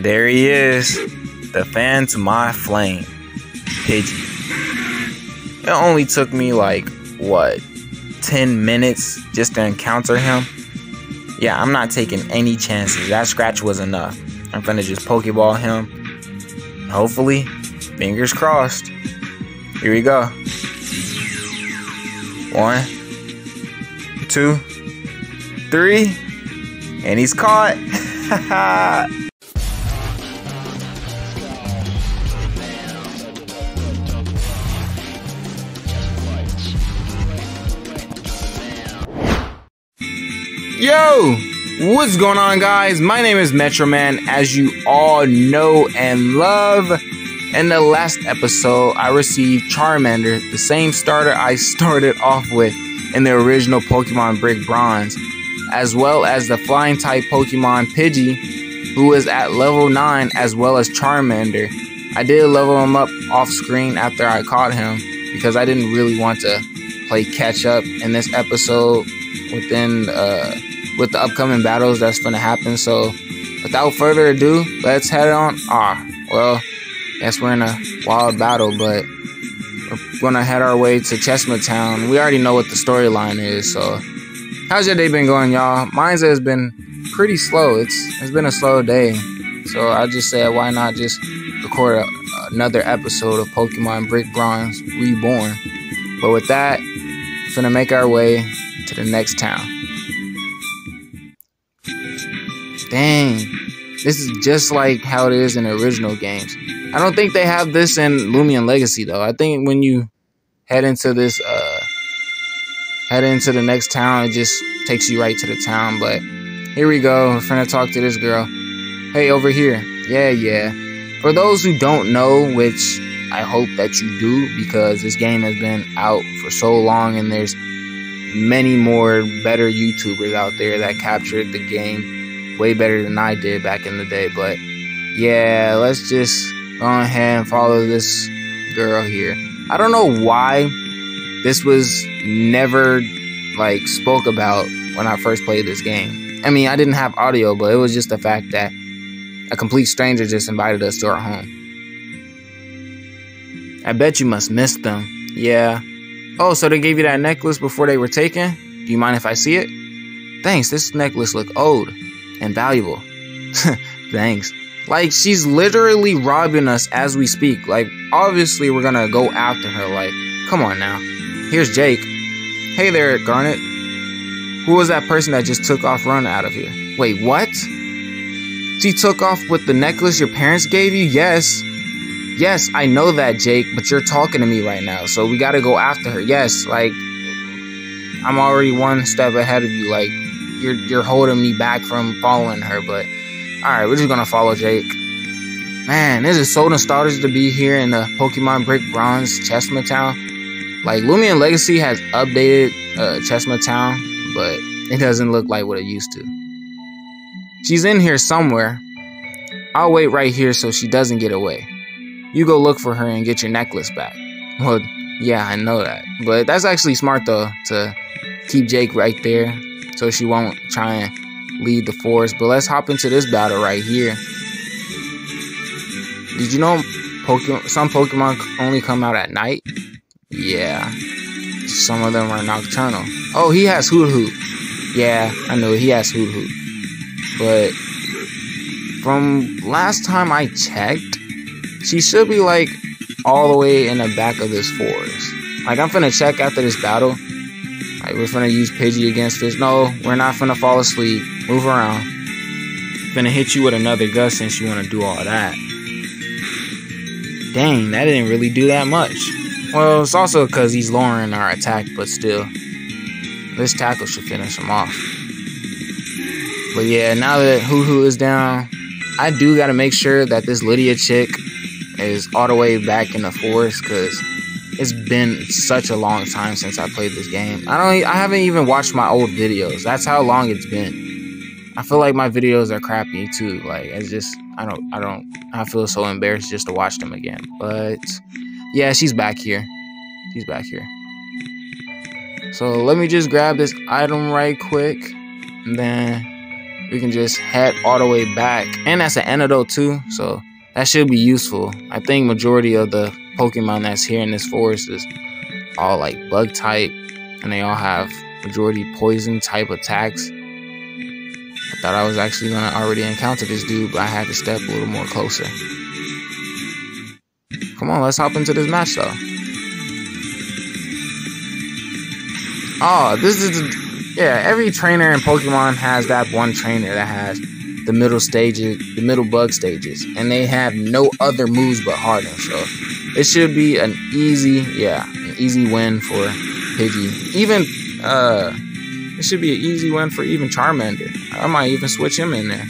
There he is. The fan's my flame. Pidgey. It only took me like, what, 10 minutes just to encounter him? Yeah, I'm not taking any chances. That scratch was enough. I'm gonna just Pokeball him. Hopefully, fingers crossed. Here we go. One, two, three, and he's caught. Yo, what's going on, guys? My name is Metro Man, as you all know and love. In the last episode, I received Charmander, the same starter I started off with in the original Pokemon Brick Bronze, as well as the flying type Pokemon Pidgey, who is at level 9, as well as Charmander. I did level him up off screen after I caught him because I didn't really want to play catch up in this episode within uh, with the upcoming battles that's gonna happen. So without further ado, let's head on. Ah, well, guess we're in a wild battle, but we're gonna head our way to Cheshma Town. We already know what the storyline is. So how's your day been going, y'all? Mine has been pretty slow. It's it's been a slow day. So I just said, why not just record a, another episode of Pokemon Brick Bronze Reborn? But with that, we're gonna make our way to the next town. Dang, this is just like how it is in the original games. I don't think they have this in Loomian Legacy though. I think when you head into this, uh, head into the next town, it just takes you right to the town. But here we go. We're gonna talk to this girl. Hey, over here. Yeah, yeah. For those who don't know, which I hope that you do, because this game has been out for so long and there's many more better YouTubers out there that captured the game way better than I did back in the day. But yeah, let's just go ahead and follow this girl here. I don't know why this was never like spoke about when I first played this game. I mean, I didn't have audio, but it was just the fact that a complete stranger just invited us to our home. I bet you must miss them. Yeah, Oh, so they gave you that necklace before they were taken? Do you mind if I see it? Thanks, this necklace look old and valuable. Thanks. Like she's literally robbing us as we speak. Like obviously we're gonna go after her. Like, come on now. Here's Jake. Hey there, Garnet. Who was that person that just took off running out of here? Wait, what? She took off with the necklace your parents gave you? Yes. Yes, I know that, Jake, but you're talking to me right now, so we gotta go after her. Yes, like I'm already one step ahead of you. Like you're you're holding me back from following her, but all right, we're just gonna follow Jake. Man, this is so nostalgic to be here in the Pokemon Brick Bronze Cheshma Town. Like Loomian Legacy has updated uh, Cheshma Town, but it doesn't look like what it used to. She's in here somewhere. I'll wait right here so she doesn't get away you go look for her and get your necklace back. Well, yeah, I know that. But that's actually smart though to keep Jake right there so she won't try and lead the force. But let's hop into this battle right here. Did you know Pokemon some Pokemon only come out at night? Yeah. Some of them are nocturnal. Oh, he has Hoothoot. Yeah, I know he has Hoothoot. But from last time I checked, she should be like all the way in the back of this forest. Like I'm finna check after this battle. Like we're gonna use Pidgey against this. No, we're not gonna fall asleep. Move around. Gonna hit you with another gust since you wanna do all that. Dang, that didn't really do that much. Well, it's also because he's lowering our attack, but still. This tackle should finish him off. But yeah, now that Hoothoot is down, I do gotta make sure that this Lydia chick is all the way back in the forest because it's been such a long time since I played this game. I don't. I haven't even watched my old videos. That's how long it's been. I feel like my videos are crappy too. Like it's just I don't I don't I feel so embarrassed just to watch them again. But yeah, she's back here. She's back here. So let me just grab this item right quick, and then we can just head all the way back. And that's an antidote too, so that should be useful. I think majority of the Pokemon that's here in this forest is all like bug type, and they all have majority poison type attacks. I thought I was actually gonna already encounter this dude, but I had to step a little more closer. Come on, let's hop into this match though. Oh, this is yeah. Every trainer in Pokemon has that one trainer that has the middle stages, the middle bug stages, and they have no other moves but Harden. So it should be an easy, yeah, an easy win for Pidgey. Even uh, it should be an easy win for even Charmander. I might even switch him in there.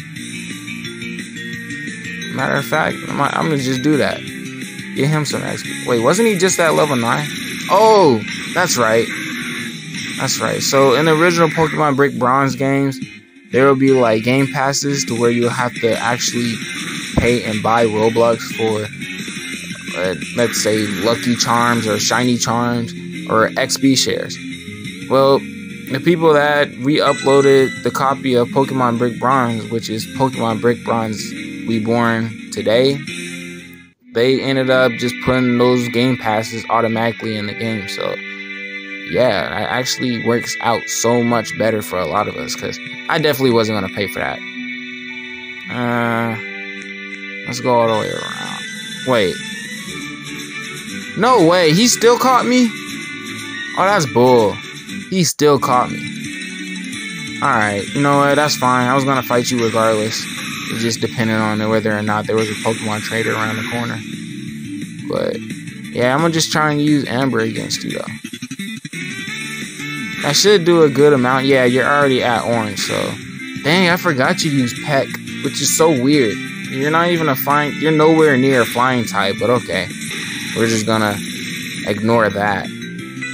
Matter of fact, I might, I'm gonna just do that. Get him some XP. Wait, wasn't he just at level 9? Oh, that's right. That's right. So in the original Pokemon Brick Bronze games, there will be like game passes to where you have to actually pay and buy Roblox for, uh, let's say, Lucky Charms or Shiny Charms or XP shares. Well, the people that re-uploaded the copy of Pokemon Brick Bronze, which is Pokemon Brick Bronze Reborn today, they ended up just putting those game passes automatically in the game. So yeah, it actually works out so much better for a lot of us because I definitely wasn't gonna pay for that. Uh, let's go all the way around. Wait, no way, he still caught me. Oh, that's bull. He still caught me. Alright, you know what? That's fine. I was gonna fight you regardless. It just depended on whether or not there was a Pokemon trader around the corner. But, yeah, I'm gonna just try and use Ember against you, though. I should do a good amount. Yeah, you're already at orange, so. Dang, I forgot you use Peck, which is so weird. You're not even a flying, you're nowhere near a flying type, but okay. We're just gonna ignore that.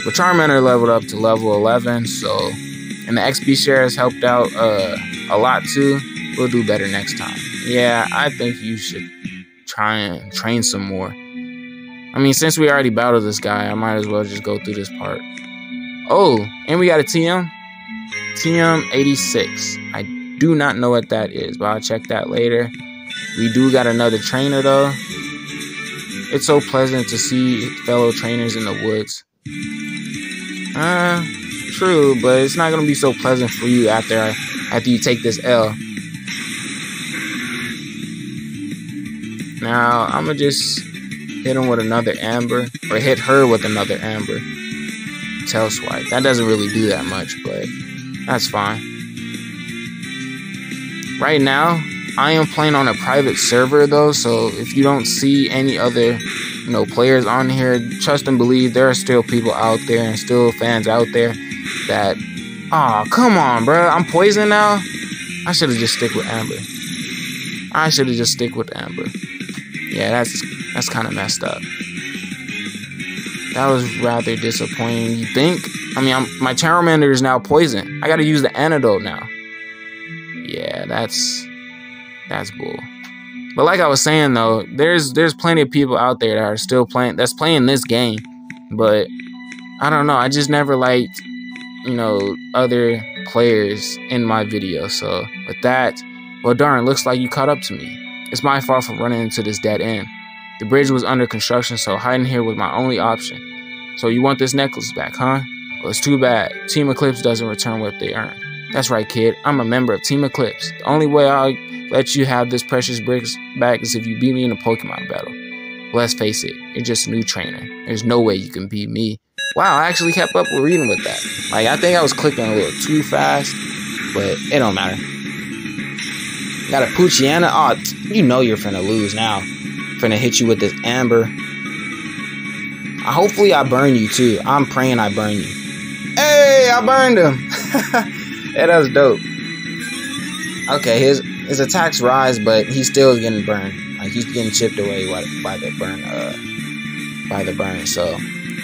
But Charmander leveled up to level 11, so and the XP share has helped out uh, a lot too. We'll do better next time. Yeah, I think you should try and train some more. I mean, since we already battled this guy, I might as well just go through this part. Oh, and we got a TM. TM 86. I do not know what that is, but I'll check that later. We do got another trainer though. It's so pleasant to see fellow trainers in the woods. Uh, true, but it's not gonna be so pleasant for you after I, after you take this L. Now I'm gonna just hit him with another ember, or hit her with another ember. Tail swipe. That doesn't really do that much, but that's fine. Right now, I am playing on a private server though, so if you don't see any other you know, players on here, trust and believe there are still people out there and still fans out there that, oh, come on, bro, I'm poisoned now. I should have just stick with Ember. I should have just stick with Ember. Yeah, that's that's kind of messed up. That was rather disappointing. You think? I mean, I'm, my Charmander is now poisoned. I got to use the antidote now. Yeah, that's that's bull. But like I was saying though, there's there's plenty of people out there that are still playing that's playing this game. But I don't know, I just never liked, you know, other players in my video. So with that, well darn, looks like you caught up to me. It's my fault for running into this dead end. The bridge was under construction, so hiding here was my only option. So you want this necklace back, huh? Well, it's too bad. Team Eclipse doesn't return what they earn. That's right, kid. I'm a member of Team Eclipse. The only way I'll let you have this precious brick back is if you beat me in a Pokemon battle. Let's face it, you're just a new trainer. There's no way you can beat me. Wow, I actually kept up with reading with that. Like, I think I was clicking a little too fast, but it don't matter. Got a Poochyena? Oh, you know you're finna lose now. Finna hit you with this Ember. Hopefully I burn you too. I'm praying I burn you. Hey, I burned him. yeah, that's dope. Okay, his his attacks rise, but he's still getting burned. Like he's getting chipped away by, by the burn. Uh, by the burn. So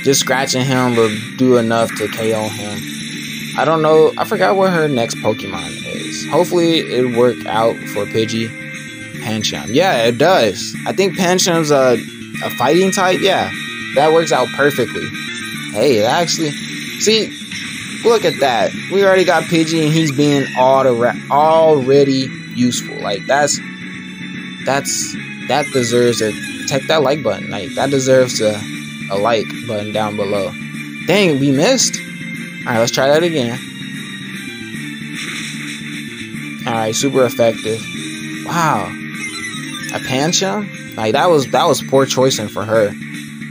just scratching him will do enough to KO him. I don't know. I forgot what her next Pokemon is. Hopefully it work out for Pidgey. Pancham. Yeah, it does. I think Pancham's a a fighting type. Yeah, that works out perfectly. Hey, actually, see, look at that. We already got Pidgey and he's being all already useful. Like that's that's that deserves a check that like button. Like that deserves a, a like button down below. Dang, we missed. Alright, let's try that again. Alright, super effective. Wow. A Pancham? Like that was that was poor choicing for her.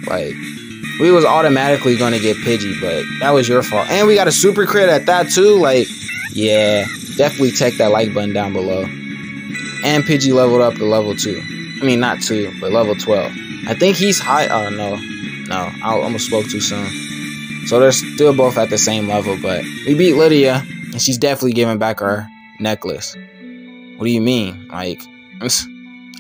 Like we was automatically gonna get Pidgey, but that was your fault. And we got a super crit at that too. Like, yeah, definitely check that like button down below. And Pidgey leveled up to level two. I mean, not two, but level 12. I think he's high. Oh no, no, I almost spoke too soon. So they're still both at the same level, but we beat Lydia, and she's definitely giving back our necklace. What do you mean? Like,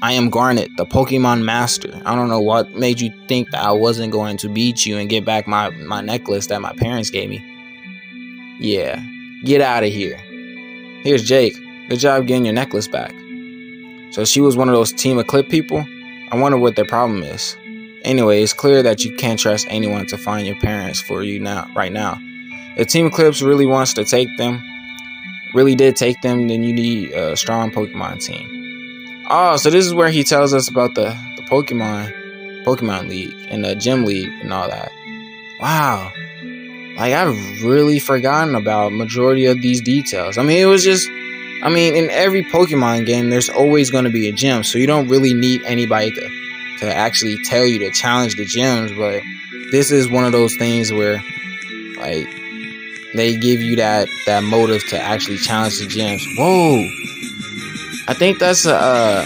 I am Garnet, the Pokemon Master. I don't know what made you think that I wasn't going to beat you and get back my, my necklace that my parents gave me. Yeah, get out of here. Here's Jake. Good job getting your necklace back. So she was one of those Team Eclipse people? I wonder what their problem is. Anyway, it's clear that you can't trust anyone to find your parents for you now, right now. If Team Eclipse really wants to take them, really did take them, then you need a strong Pokemon team. Oh, so this is where he tells us about the, the Pokemon Pokemon League and the Gym League and all that. Wow. Like I've really forgotten about majority of these details. I mean, it was just I mean, in every Pokemon game there's always going to be a gym, so you don't really need anybody to to actually tell you to challenge the gyms, but this is one of those things where like they give you that that motive to actually challenge the gyms. Whoa. I think that's a uh,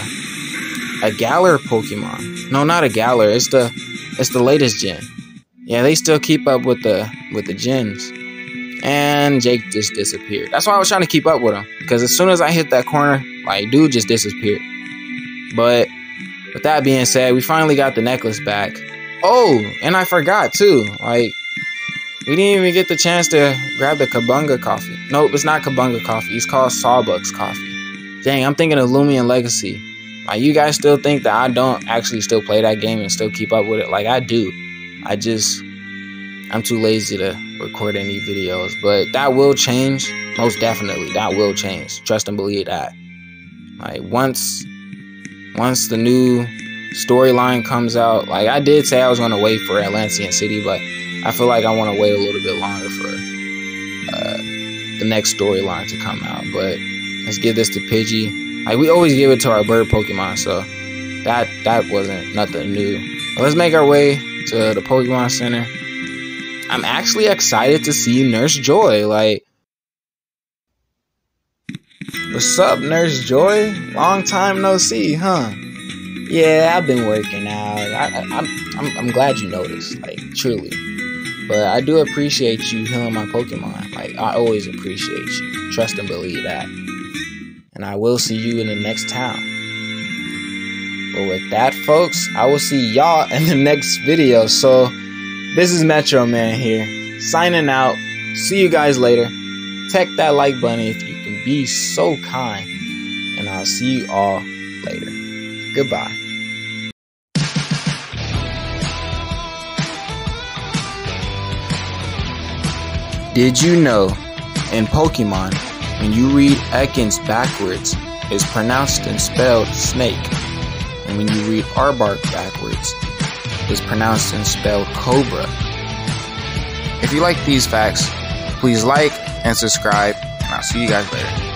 a Galar Pokemon. No, not a Galar. It's the it's the latest gen. Yeah, they still keep up with the with the gens. And Jake just disappeared. That's why I was trying to keep up with him because as soon as I hit that corner, like dude just disappeared. But with that being said, we finally got the necklace back. Oh, and I forgot too. Like we didn't even get the chance to grab the Kabunga coffee. Nope, it's not Kabunga coffee. It's called Sawsbuck coffee. Dang, I'm thinking of Loomian Legacy. Like, you guys still think that I don't actually still play that game and still keep up with it? Like, I do. I just, I'm too lazy to record any videos. But that will change. Most definitely. That will change. Trust and believe that. Like, once, once the new storyline comes out, like, I did say I was going to wait for Atlanthian City, but I feel like I want to wait a little bit longer for uh, the next storyline to come out. But Let's give this to Pidgey. Like we always give it to our bird Pokemon, so that that wasn't nothing new. But let's make our way to the Pokemon Center. I'm actually excited to see Nurse Joy. Like, what's up, Nurse Joy? Long time no see, huh? Yeah, I've been working out. I, am I'm, I'm, I'm glad you noticed, like, truly. But I do appreciate you healing my Pokemon. Like, I always appreciate you. Trust and believe that and I will see you in the next town. But with that, folks, I will see y'all in the next video. So, this is Metro Man here, signing out. See you guys later. Tech that like button if you can be so kind. And I'll see you all later. Goodbye. Did you know in Pokemon when you read Ekans backwards, it's pronounced and spelled snake. And when you read Arbok backwards, it's pronounced and spelled cobra. If you like these facts, please like and subscribe, and I'll see you guys later.